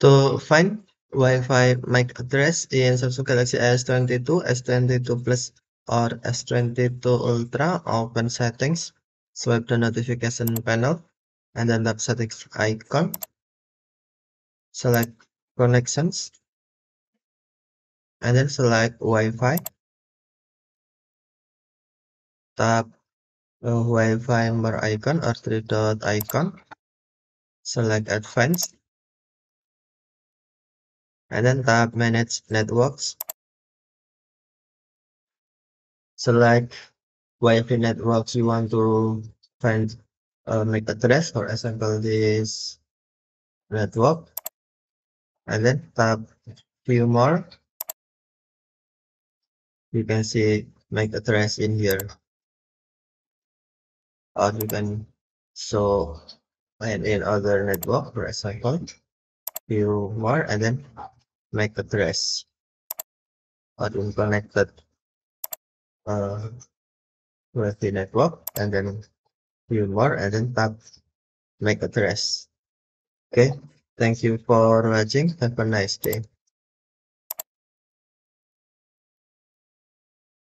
To find Wi-Fi MAC address in Samsung Galaxy S22, S22 Plus, or S22 Ultra, open settings, swipe the notification panel, and then tap settings icon. Select connections, and then select Wi-Fi. Tap the Wi-Fi number icon or three dot icon. Select advanced and then tap manage networks. Select Wi-Fi networks you want to find uh, MAC address for example this network. And then tap view more. You can see MAC address in here. Or you can show and in other network for example view more and then MAC address or unconnected uh, Wi-Fi network and then view more and then tap MAC address okay? Thank you for watching. Have a nice day